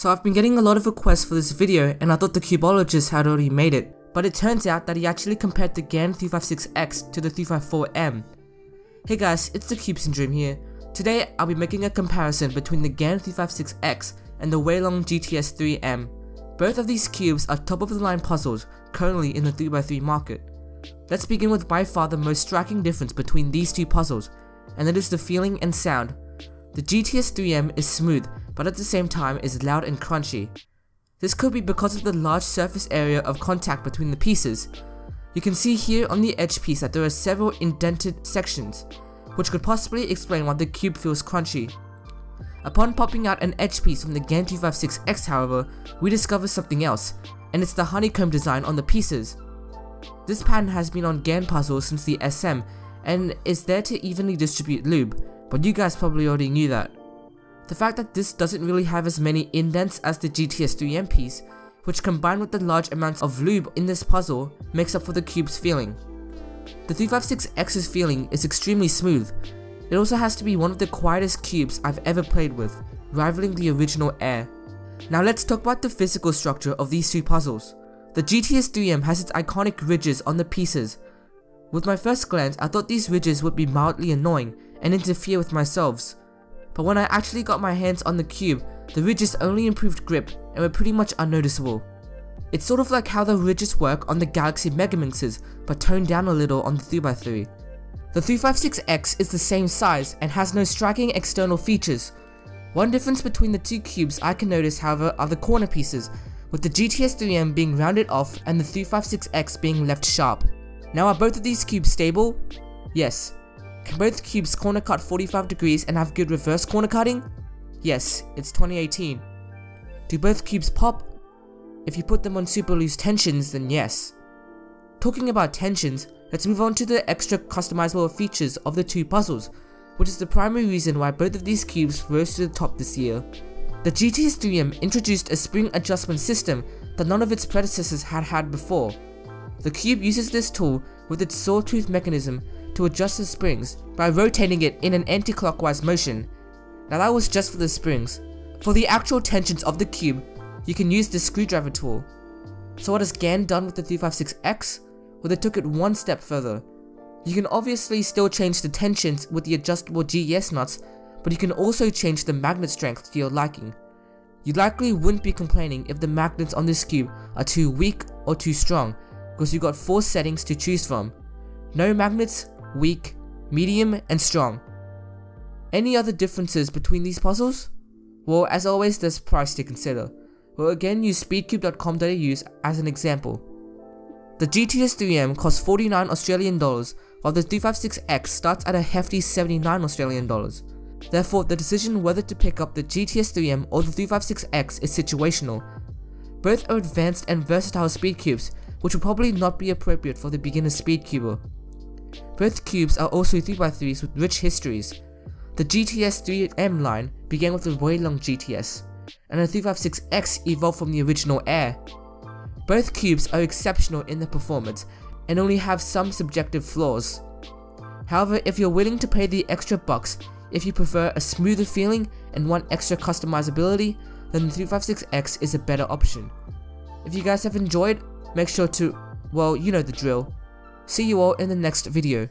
So I've been getting a lot of requests for this video and I thought the cubologist had already made it, but it turns out that he actually compared the GAN 356X to the 354M. Hey guys, it's the Cube Syndrome here. Today I'll be making a comparison between the GAN 356X and the Weilong GTS 3M. Both of these cubes are top of the line puzzles currently in the 3x3 market. Let's begin with by far the most striking difference between these two puzzles, and that is the feeling and sound. The GTS 3M is smooth but at the same time is loud and crunchy. This could be because of the large surface area of contact between the pieces. You can see here on the edge piece that there are several indented sections, which could possibly explain why the cube feels crunchy. Upon popping out an edge piece from the GAN 256X however, we discover something else, and it's the honeycomb design on the pieces. This pattern has been on GAN puzzles since the SM, and is there to evenly distribute lube, but you guys probably already knew that. The fact that this doesn't really have as many indents as the GTS 3M piece, which combined with the large amounts of lube in this puzzle, makes up for the cube's feeling. The 356X's feeling is extremely smooth. It also has to be one of the quietest cubes I've ever played with, rivaling the original Air. Now let's talk about the physical structure of these two puzzles. The GTS 3M has its iconic ridges on the pieces. With my first glance, I thought these ridges would be mildly annoying and interfere with my solves, but when I actually got my hands on the cube, the ridges only improved grip and were pretty much unnoticeable. It's sort of like how the ridges work on the Galaxy Megaminxes, but toned down a little on the 3x3. The 356X is the same size and has no striking external features. One difference between the two cubes I can notice however are the corner pieces, with the GTS 3M being rounded off and the 356X being left sharp. Now are both of these cubes stable? Yes, both cubes corner cut 45 degrees and have good reverse corner cutting? Yes, it's 2018. Do both cubes pop? If you put them on super loose tensions, then yes. Talking about tensions, let's move on to the extra customizable features of the two puzzles, which is the primary reason why both of these cubes rose to the top this year. The GTS 3M introduced a spring adjustment system that none of its predecessors had had before. The cube uses this tool with its sawtooth mechanism to adjust the springs by rotating it in an anti-clockwise motion. Now that was just for the springs. For the actual tensions of the cube, you can use the screwdriver tool. So what has GAN done with the 356X? Well they took it one step further. You can obviously still change the tensions with the adjustable GES nuts, but you can also change the magnet strength to your liking. You likely wouldn't be complaining if the magnets on this cube are too weak or too strong, because you've got 4 settings to choose from. No magnets, weak, medium, and strong. Any other differences between these puzzles? Well, as always, there's price to consider. We'll again use speedcube.com.au as an example. The GTS 3M costs 49 Australian dollars, while the 356X starts at a hefty 79 Australian dollars. Therefore, the decision whether to pick up the GTS 3M or the 356X is situational. Both are advanced and versatile speed cubes, which will probably not be appropriate for the beginner speed cuber. Both cubes are also 3x3s with rich histories. The GTS 3M line began with the Weilong GTS, and the 356X evolved from the original Air. Both cubes are exceptional in their performance and only have some subjective flaws. However, if you're willing to pay the extra bucks if you prefer a smoother feeling and want extra customizability, then the 356X is a better option. If you guys have enjoyed, make sure to, well, you know the drill, See you all in the next video.